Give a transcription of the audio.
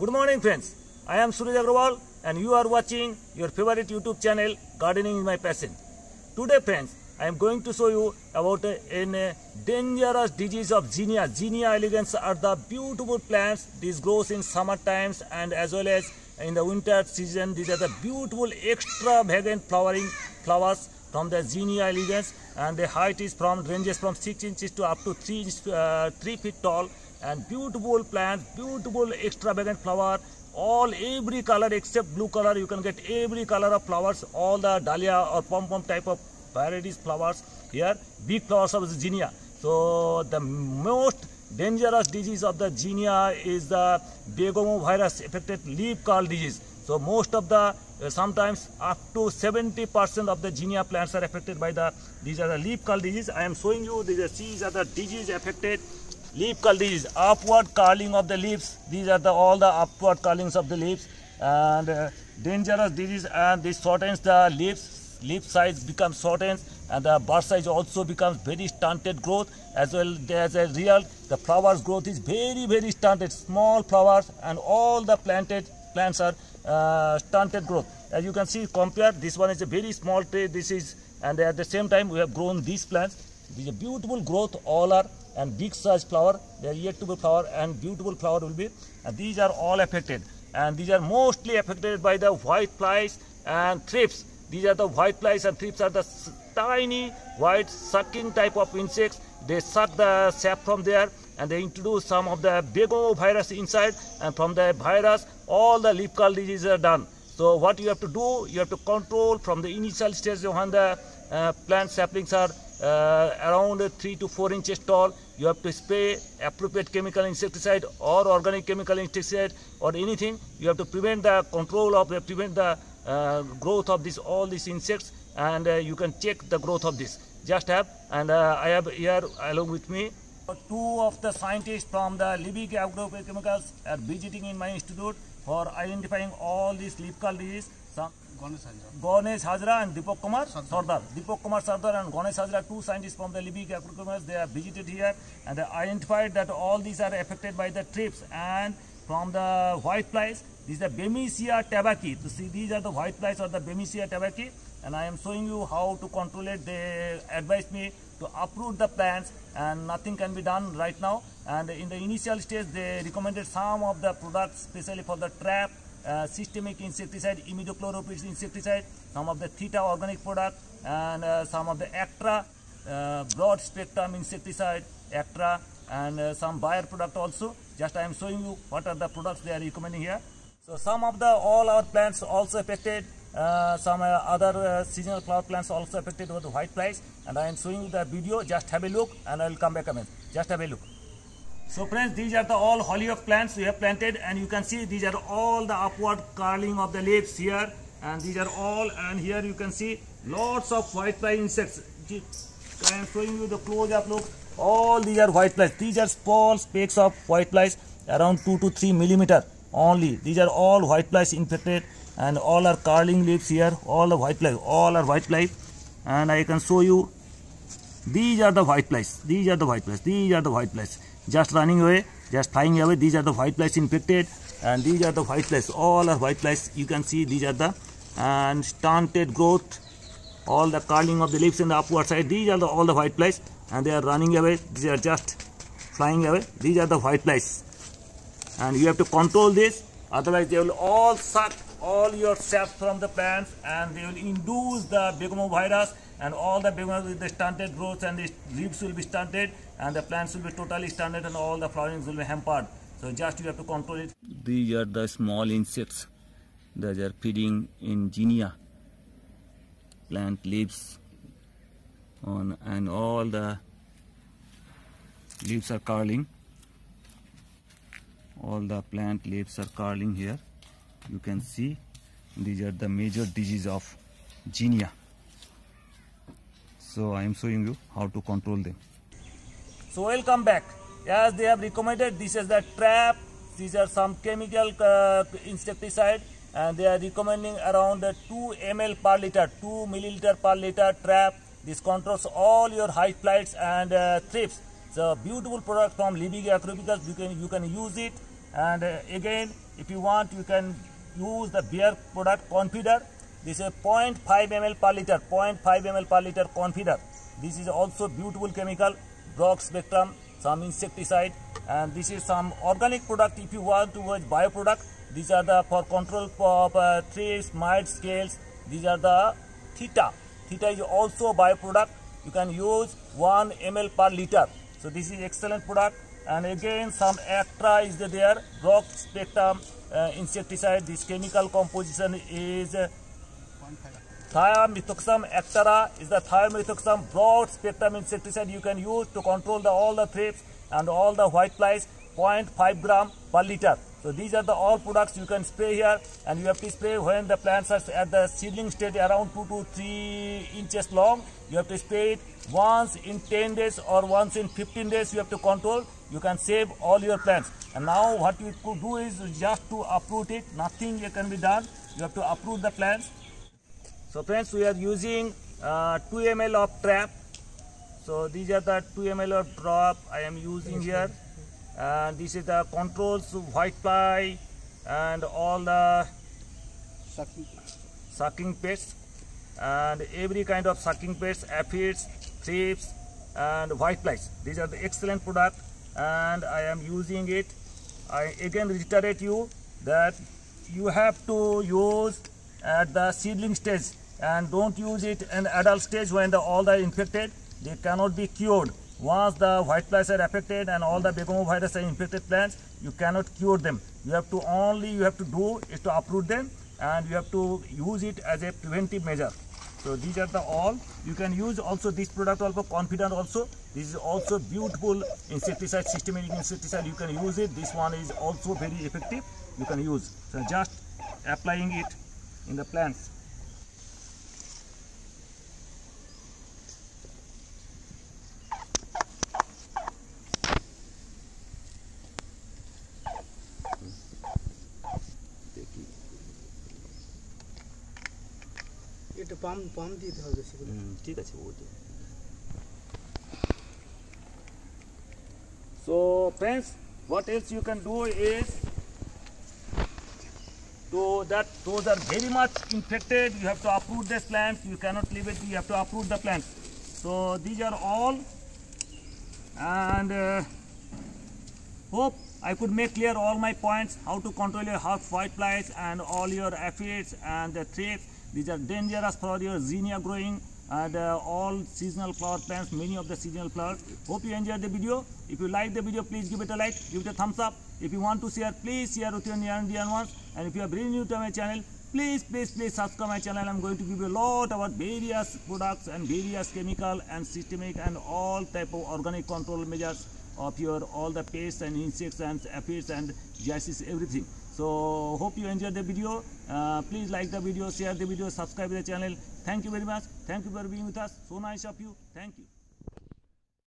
Good morning, friends. I am Suraj Agrawal, and you are watching your favorite YouTube channel, Gardening is My Passion. Today, friends, I am going to show you about a, a dangerous disease of Zinnia. Zinnia elegans are the beautiful plants. This grows in summer times and as well as in the winter season. These are the beautiful extravagant flowering flowers from the Zinnia elegans and the height is from ranges from 6 inches to up to 3, uh, 3 feet tall and beautiful plants, beautiful extravagant flower, all every color except blue color you can get every color of flowers, all the dahlia or pom-pom type of varieties flowers here, big flowers of zinnia. So the most dangerous disease of the zinnia is the virus affected leaf curl disease. So most of the uh, sometimes up to 70% of the zinnia plants are affected by the these are the leaf curl disease. I am showing you these, are, these are the disease affected leaf curl upward curling of the leaves. These are the all the upward curlings of the leaves and uh, dangerous disease and this shortens the leaves. Leaf size becomes shortened and the bud size also becomes very stunted growth as well as a real the flowers growth is very very stunted small flowers and all the planted plants are uh, stunted growth as you can see compare this one is a very small tree this is and at the same time we have grown these plants these are beautiful growth all are and big size flower they are yet to be flower and beautiful flower will be and these are all affected. And these are mostly affected by the white flies and thrips. These are the white flies and thrips are the tiny white sucking type of insects. They suck the sap from there and they introduce some of the Begomovirus inside and from the virus all the leaf curl diseases are done. So what you have to do you have to control from the initial stage when the uh, plant saplings are around 3 to 4 inches tall. You have to spray appropriate chemical insecticide or organic chemical insecticide or anything. You have to prevent the control of prevent the uh, growth of this all these insects and uh, you can check the growth of this. Just have and uh, i have here along with me two of the scientists from the Liebig agrochemicals are visiting in my institute for identifying all these leaf curl disease Ganesh Hazra and Deepak Kumar Sardar. Deepak Kumar Sardar and Ganesh Hazra, two scientists from the Liebig agrochemicals, they have visited here and they identified that all these are affected by the thrips and from the white flies. These are Bemisia tabaci. To see these are the white flies or the Bemisia tabaci and I am showing you how to control it. They advised me to uproot the plants and nothing can be done right now. And in the initial stage, they recommended some of the products, especially for the trap, uh, systemic insecticide, imidacloprid insecticide, some of the Theta organic product, and uh, some of the Actara uh, broad spectrum insecticide, Actara, and uh, some Bayer product also. Just I am showing you what are the products they are recommending here. So some of the all our plants also affected uh, some uh, other seasonal flower plants also affected with white flies and I am showing you the video just have a look and I will come back again just have a look so friends these are the all hollyhock plants we have planted and you can see these are all the upward curling of the leaves here and these are all and here you can see lots of white fly insects. I am showing you the close up look. All these are white flies. These are small specks of white flies around 2 to 3 millimeter only. These are all white flies infected and all are curling leaves here. All the white flies all are white flies. And I can show you these are the white flies these are the white flies these are the white flies just running away just flying away. These are the white flies infected and these are the white flies all are white flies you can see these are the and stunted growth. All the curling of the leaves in the upward side. These are the all the white flies and they are running away. These are just flying away. These are the white flies and you have to control this. Otherwise they will all suck all your sap from the plants and they will induce the Begomovirus and all the Begoma with the stunted growth and the leaves will be stunted and the plants will be totally stunted and all the flowerings will be hampered. So just you have to control it. These are the small insects that are feeding in zinnia plant leaves on and all the leaves are curling all the plant leaves are curling here you can see these are the major disease of zinnia so i am showing you how to control them. So welcome back. As they have recommended this is the trap. These are some chemical uh, insecticide and they are recommending around 2 ml per liter 2 milliliter per liter trap. This controls all your white flies and uh, thrips it's a beautiful product from Liebig Agrochemicals you can you can use it. And uh, again if you want you can use the Bayer product confidor this is 0.5 ml per liter 0.5 ml per liter confidor this is also beautiful chemical broad spectrum some insecticide and this is some organic product. If you want to use bioproduct these are the for control of uh, thrips mite scales. These are the theta. Theta is also bioproduct. You can use 1 ml per liter. So this is excellent product. And again some Actara is there. Broad spectrum uh, insecticide. This chemical composition is uh, thiamethoxam actara is the thiamethoxam broad spectrum insecticide you can use to control the, all the thrips and all the white flies 0.5 gram per liter so these are the all products you can spray here and you have to spray when the plants are at the seedling stage around 2 to 3 inches long. You have to spray it once in 10 days or once in 15 days you have to control. You can save all your plants. And now what you could do is just to uproot it. Nothing can be done. You have to uproot the plants. So friends we are using uh, 2 ml of trap. So these are the 2 ml of drop I am using here. and this is the controls white fly and all the sucking sucking pests and every kind of sucking pests aphids thrips and white flies. These are the excellent product and i am using it. I again reiterate you that you have to use at the seedling stage and don't use it in adult stage when the, all the infected they cannot be cured once the white flies are affected and all the begomovirus are infected plants, you cannot cure them. You have to only you have to do is to uproot them and you have to use it as a preventive measure. So these are the all. You can use also this product also confident also. This is also beautiful insecticide, systematic insecticide. You can use it. This one is also very effective. You can use. So just applying it in the plants. এটা pump pump দিতে হবে বেশি করে ঠিক আছে ওটি So friends, what else you can do is to that those are very much infected. You have to uproot this plant. You cannot leave it. You have to uproot the plants. So these are all, and uh, hope I could make clear all my points. How to control your half white flies and all your aphids and the thrips. these are dangerous for your zinnia growing and uh, all seasonal flower plants, many of the seasonal flowers. Hope you enjoyed the video. If you like the video, please give it a like, give it a thumbs up. If you want to share, please share with your near and dear ones. And if you are very new to my channel, please, please, please subscribe my channel. I'm going to give you a lot about various products and various chemical and systemic and all type of organic control measures of your all the pests and insects and aphids and gases, everything. So hope you enjoyed the video. Uh, please like the video, share the video, subscribe the channel. Thank you very much. Thank you for being with us. So nice of you. Thank you.